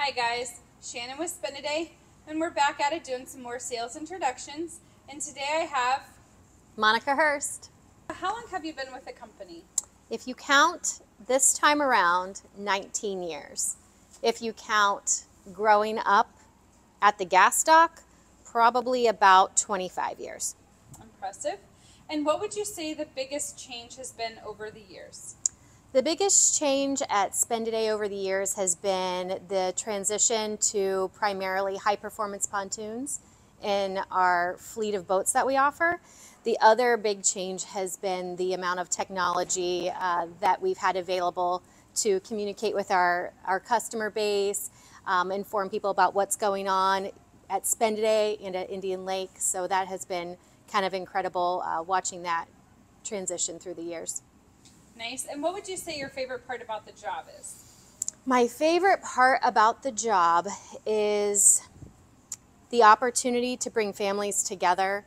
Hi guys, Shannon with Spend a Day, and we're back at it doing some more sales introductions. And today I have Monica Hurst. How long have you been with the company? If you count this time around, 19 years. If you count growing up at the gas dock, probably about 25 years. Impressive. And what would you say the biggest change has been over the years? The biggest change at Spend a Day over the years has been the transition to primarily high performance pontoons in our fleet of boats that we offer. The other big change has been the amount of technology uh, that we've had available to communicate with our, our customer base, um, inform people about what's going on at Spend a Day and at Indian Lake. So that has been kind of incredible uh, watching that transition through the years. Nice. And what would you say your favorite part about the job is? My favorite part about the job is the opportunity to bring families together,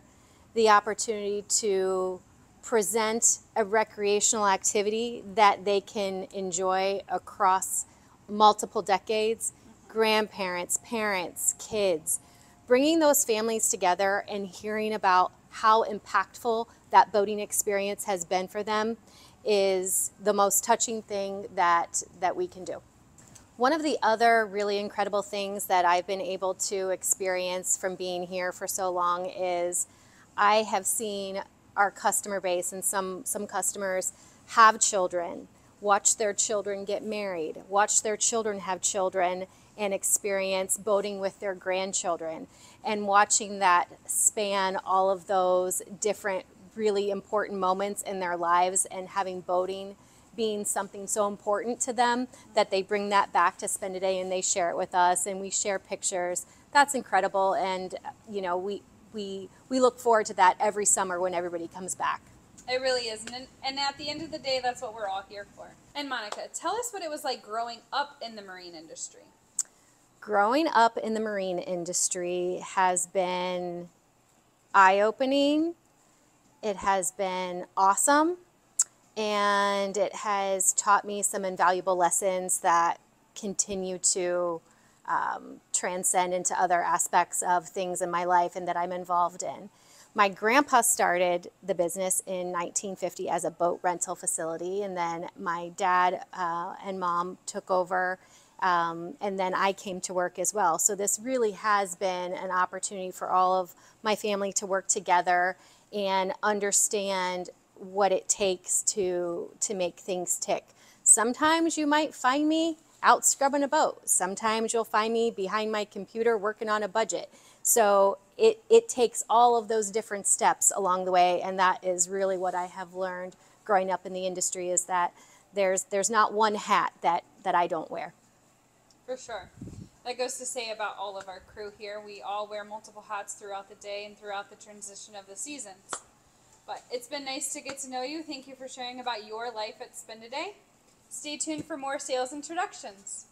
the opportunity to present a recreational activity that they can enjoy across multiple decades grandparents, parents, kids, bringing those families together and hearing about how impactful that boating experience has been for them is the most touching thing that that we can do. One of the other really incredible things that I've been able to experience from being here for so long is I have seen our customer base and some, some customers have children, watch their children get married, watch their children have children, and experience boating with their grandchildren. And watching that span all of those different, really important moments in their lives and having boating being something so important to them that they bring that back to spend a day and they share it with us and we share pictures. That's incredible and you know, we we we look forward to that every summer when everybody comes back. It really is. And, and at the end of the day, that's what we're all here for. And Monica, tell us what it was like growing up in the marine industry. Growing up in the marine industry has been eye opening, it has been awesome and it has taught me some invaluable lessons that continue to um, transcend into other aspects of things in my life and that I'm involved in. My grandpa started the business in 1950 as a boat rental facility, and then my dad uh, and mom took over, um, and then I came to work as well. So, this really has been an opportunity for all of my family to work together and understand what it takes to to make things tick. Sometimes you might find me out scrubbing a boat. Sometimes you'll find me behind my computer working on a budget. So it, it takes all of those different steps along the way, and that is really what I have learned growing up in the industry is that there's there's not one hat that, that I don't wear. For sure. That goes to say about all of our crew here. We all wear multiple hats throughout the day and throughout the transition of the seasons. But it's been nice to get to know you. Thank you for sharing about your life at Spend a Day. Stay tuned for more sales introductions.